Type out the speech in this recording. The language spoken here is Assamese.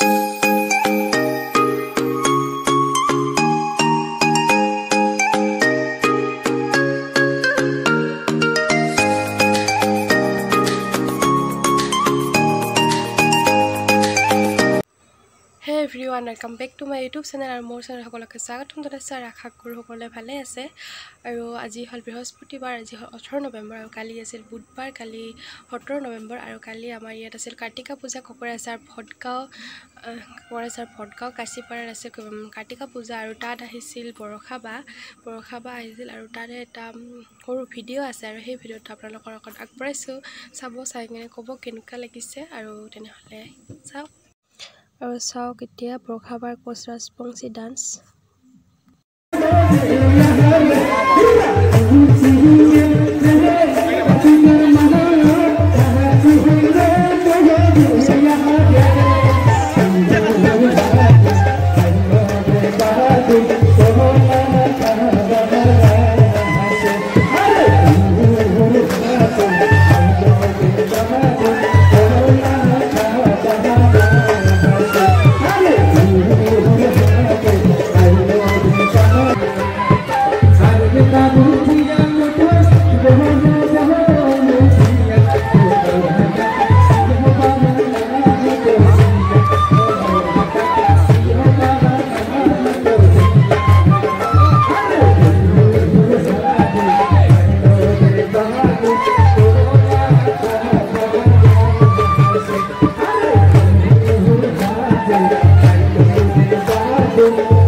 嗯。everyone welcome back to my YouTube channel আৰু মোৰ চেনেল সকলোকে স্বাগতম জনাইছোঁ আৰু আশা কৰোঁ সকলোৱে ভালে আছে। আৰু আজি হ'ল বৃহস্পতিবাৰ আজি হ'ল ওঠৰ নৱেম্বৰ আৰু কালি আছিল বুধবাৰ কালি সোতৰ নৱেম্বৰ আৰু কালি আমাৰ ইয়াত আছিল কাৰ্তিকা পূজা ককৰাঝাৰ ভটগাঁও ককৰাঝাৰ ভটগাঁও কাঁচিপাৰাত আছে কাৰ্তিকা পূজা আৰু তাত আহিছিল বৰষা বা বৰষা বা আহিছিল আৰু তাৰে এটা সৰু ভিডিঅ' আছে আৰু সেই ভিডিঅ'টো আপোনালোকৰ লগত আগবঢ়াইছোঁ। চাব চাই কিনে ক'ব কেনেকুৱা লাগিছে আৰু তেনেহ'লে চাওক। আৰু চাওক এতিয়া বৰষাবাৰ কোচ ৰাজবংশী ডান্স Música